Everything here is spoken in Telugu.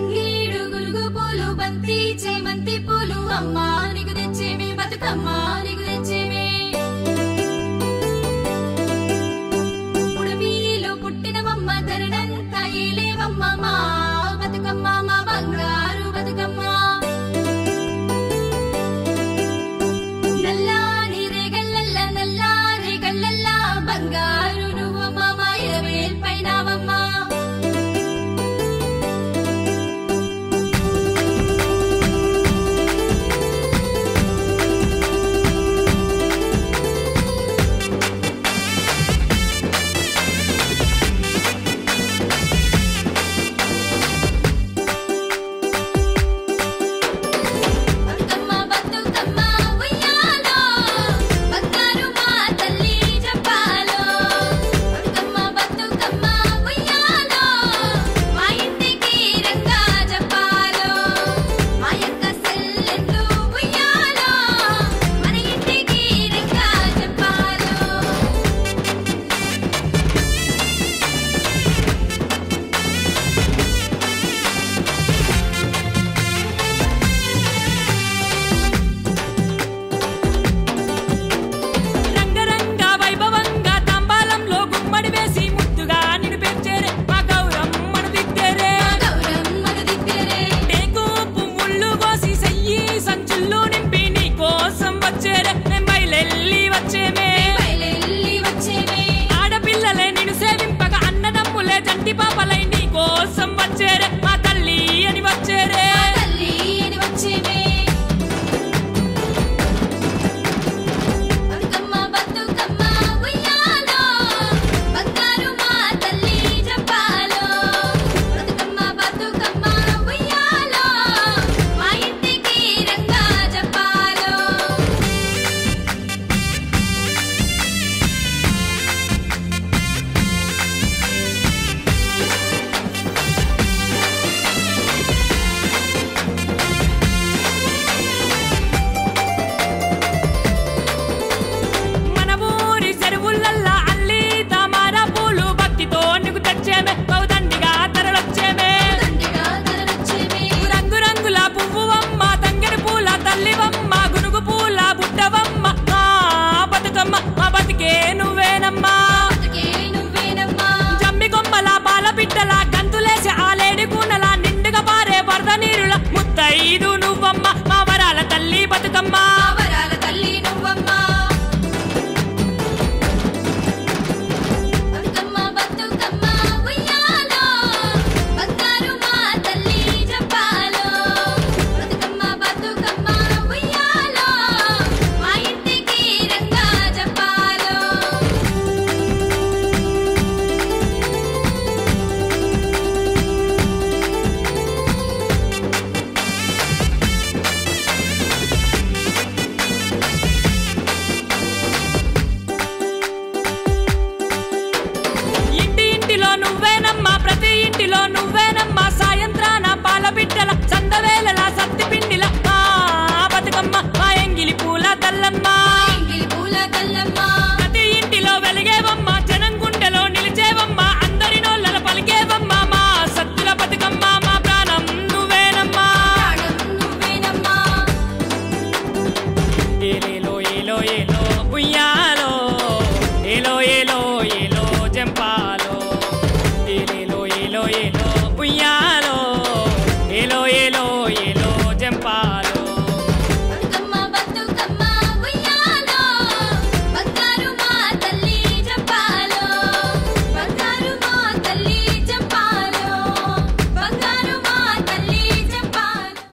తంగేడు పూలు బంతి చేమంతి పూలు అమ్మా నీకు తెచ్చేమే బతుకమ్మ నీకు తెచ్చేమే ఉడపిలో పుట్టినవమ్మ ధరణంత ఏలేవమ్మ మా బతుకమ్మ మా బంగారు బతుకమ్మ. నల్లాని రేగల్లల్లా నల్లారి గల్లల్లా బంగారు వచ్చేనే ఆడపిల్లలే నేను సేవింపగా అన్నదమ్ములే జంటి పాపలే Yeah.